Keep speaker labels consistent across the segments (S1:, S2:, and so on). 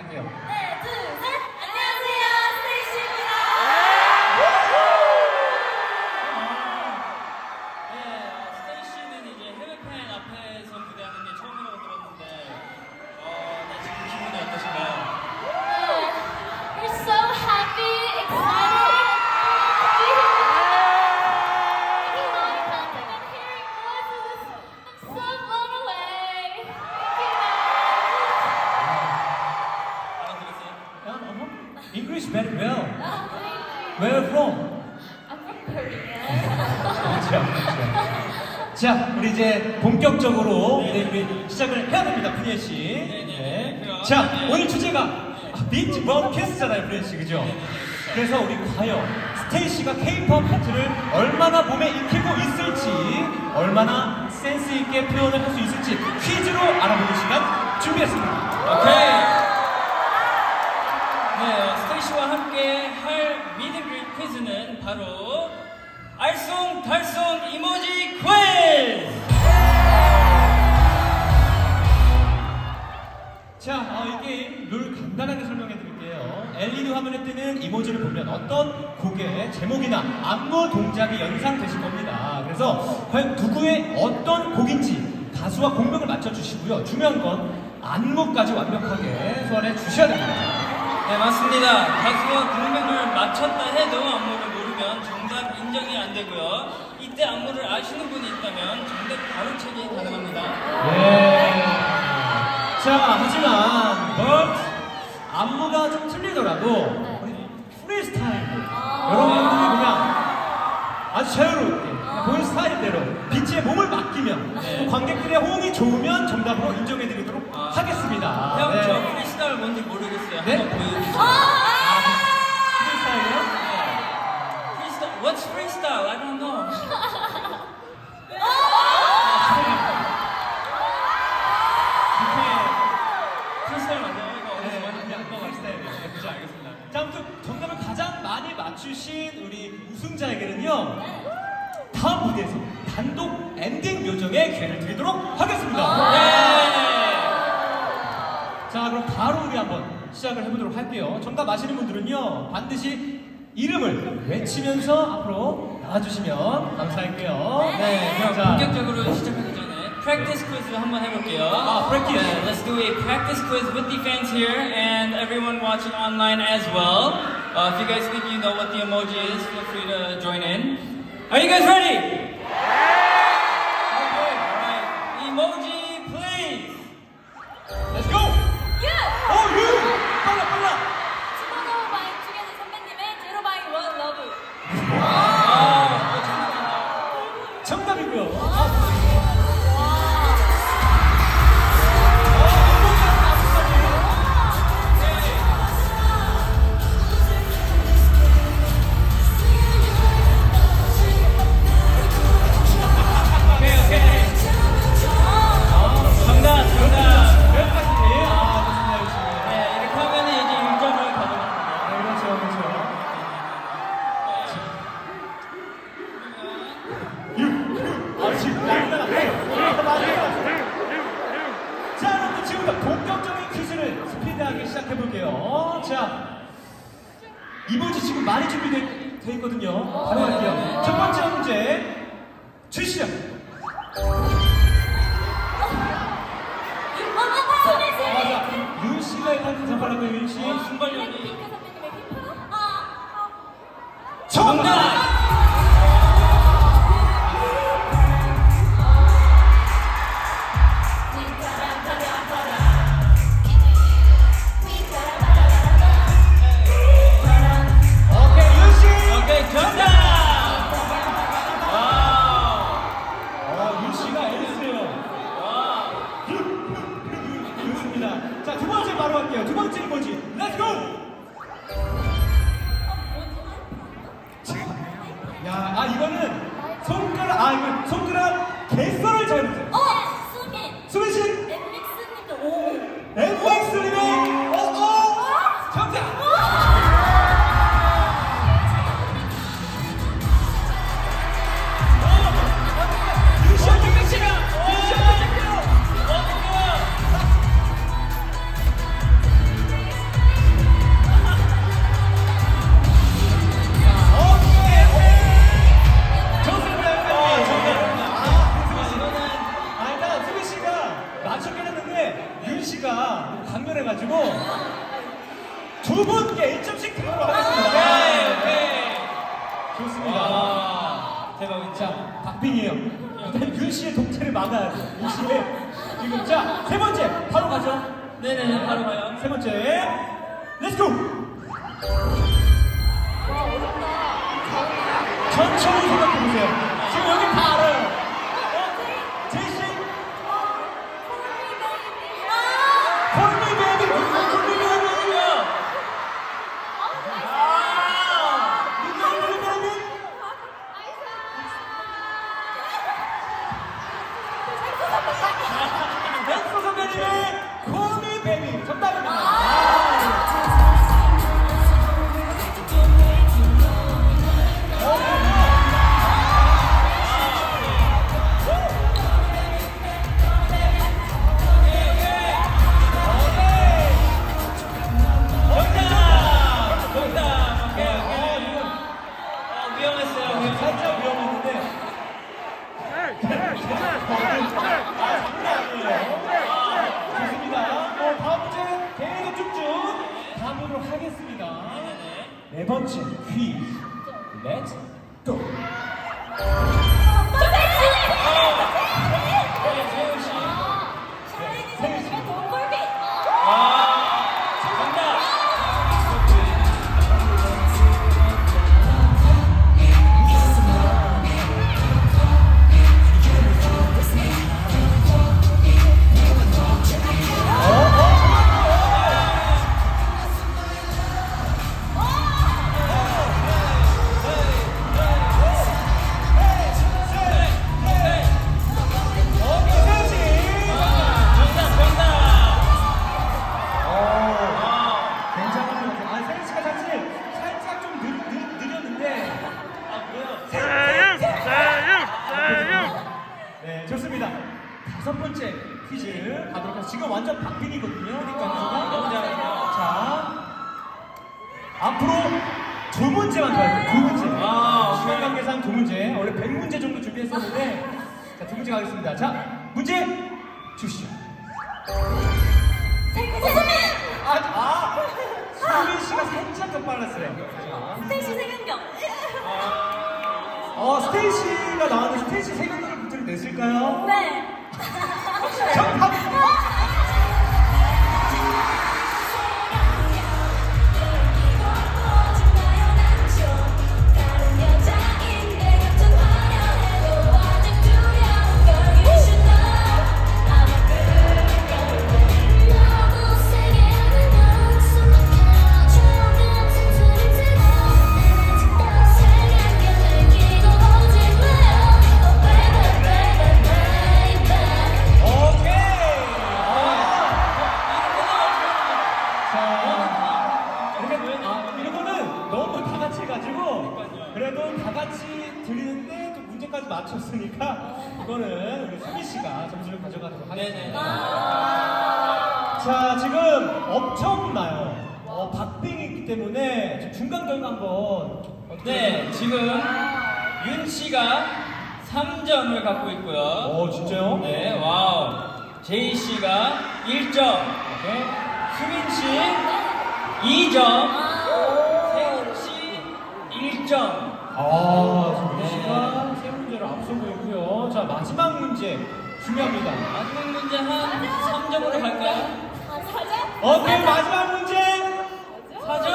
S1: 할게
S2: 우리 이제 본격적으로 네. 네, 시작을 해야 됩니다, 프니엘 씨. 네, 네. 그럼. 자, 네. 오늘 주제가 아, Beat Broadcast잖아요, 프니엘 씨, 그죠?
S3: 그래서
S2: 우리 과연 스테이시가 K-pop 파트를 얼마나 몸에 익히고 있을지, 얼마나 센스 있게 표현을 할 수 있을지 퀴즈로 알아보는 시간 준비했습니다.
S3: 오케이. 네, 어, 스테이시와 함께 할 meet & greet 퀴즈는 바로 알쏭달쏭 이모지 퀴즈!
S2: 자, 어, 이 게임 룰 간단하게 설명해 드릴게요. LED 화면에 뜨는 이모지를 보면 어떤 곡의 제목이나 안무 동작이 연상되실 겁니다. 그래서 과연 누구의 어떤 곡인지 가수와 공명을 맞춰주시고요. 중요한 건 안무까지 완벽하게 소화해 주셔야 됩니다.
S3: 네, 맞습니다. 가수와 공명을 맞췄다 해도 안무를 모르면 정답 인정이 안 되고요. 이때 안무를 아시는 분이 있다면 정답 바로 체이 가능합니다.
S2: 예. 자, 하지만 but 안무가 좀 틀리더라도 우리 프리스타일로
S1: 여러분들이
S2: 그냥 아주 자유롭게 본인 스타일대로 빛의 몸을 맡기면 네. 또 관객들의 호응이 좋으면 정답으로 인정해드리도록 아. 하겠습니다. 형, 네. 저
S3: 프리스타일 뭔지 모르겠어요. 네? 한번 보여주세요.
S2: 다음 무대에서 단독 엔딩 요정의 기회를 드리도록 하겠습니다. 네. 자, 그럼 바로 우리 한번 시작을 해보도록 할게요. 정답 아시는 분들은요, 반드시 이름을 외치면서 앞으로 나와주시면 감사할게요. 네, 그럼 자,
S3: 본격적으로 시작하기 전에 practice quiz 한번 해볼게요. 아, practice. 네, let's do a practice quiz with the fans here and everyone watching online as well. Uh, if you guys think you know what the emoji is, feel free to join in. Are you guys ready? Okay, alright. Emoji,
S2: 자, 여러분 지금부터 본격적인 퀴즈를 스피드하게 시작해볼게요. 자, 이모지 지금 많이 준비돼 돼 있거든요. 바로 할게요. 첫 번째 문제 주시죠.
S1: 맞아.
S2: 윤 씨가 일단 대답하라고 윤 씨. 어,
S3: 순발력이.
S1: 선배님의 핑크? 아.
S2: 정답!
S3: 네네, 바로 가요. 세
S2: 번째, 렛츠고.
S1: 와, 어렵다.
S2: 천천히 생각해 보세요. 지금 여기 다 렛츠 다섯 번째 퀴즈 가도록 하겠습니다. 지금 완전 박빙이거든요. 그러니까 너무
S3: 잘하네요.
S2: 자, 앞으로 두 문제만 더 할게요. 두 문제. 아, 시간. 관계상 두 문제. 원래 100문제 정도 준비했었는데, 자, 두 문제 가겠습니다. 자, 문제 주시죠. 아, 아! 수민 씨가 살짝 더 빨랐어요.
S3: 어,
S2: 스테이시가 나왔는데 스테이시 세경들을 문제를 냈을까요?
S1: 네.
S3: 정답!
S2: 오 어, 박빙이기 때문에 좀 중간 결과 한번. 네, 지금
S3: 윤 씨가 3점을 갖고 있고요. 어,
S2: 진짜요? 네,
S3: wow. 재이 씨가 1점. 오케이. 수민 씨 2점. 세은 씨 1점.
S2: 아, 수민 씨가 세 문제를 앞서고 있고요. 자, 마지막 문제 중요합니다.
S3: 마지막 문제 한 3점으로 갈까요?
S1: 오케이,
S2: 마지막 문제.
S3: 4점?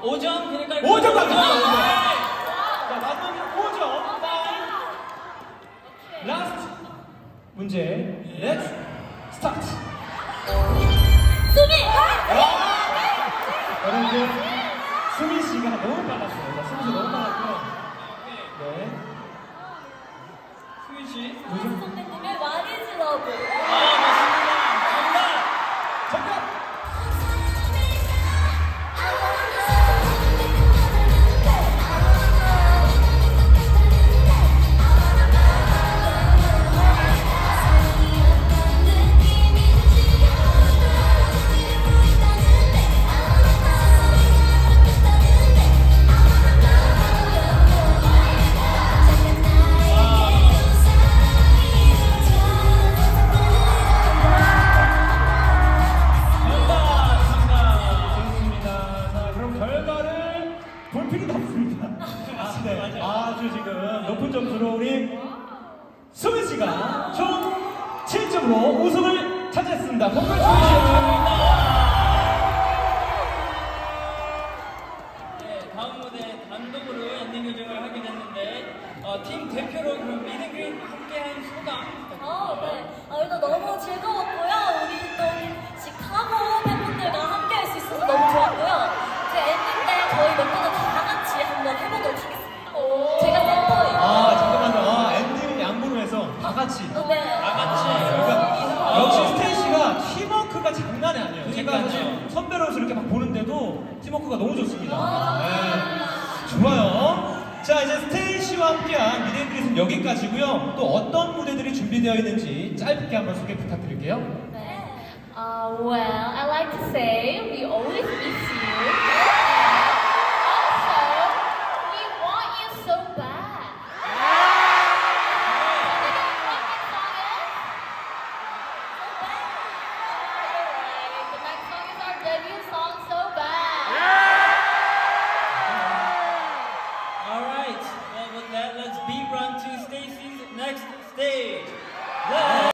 S3: 5점? 그러니까 5점 갑니다. 네.
S2: 자, 마지막 문제 5점. last 문제. let's start. 여러분들, 수민 씨가 너무 빨랐어요. 자, 수민 씨 너무 빨랐고요. 네.
S3: 수민 씨.
S1: 선배님의 What is Love?
S3: 교정을 하게 됐는데 어, 팀 대표로 그 meet & greet 함께한 소감 아, 네. 아, 일단 너무
S1: 즐거웠고요. 우리 또 시카고 팬분들과 함께 할 수 있어서 너무 좋았고요. 이제 엔딩 때 저희 멤버들 다 같이 한번 해보도록 하겠습니다.
S4: 제가 센터예요.
S1: 아 잠깐만요.
S2: 아 엔딩 양보를 해서 다 같이.
S1: 네. 다
S3: 같이. 아, 그러니까 아. 역시
S2: 스테이씨가 팀워크가 장난이 아니에요. 제가 사실 선배로서 이렇게 막 보는데도 팀워크가 너무 좋습니다. 아. 네. 좋아요. 자, 이제 스테이시와 함께한 미래들이 여기까지고요. 또 어떤 무대들이 준비되어 있는지 짧게 한번 소개 부탁드릴게요.
S1: 네.
S4: Uh, well, I like to say we always miss you.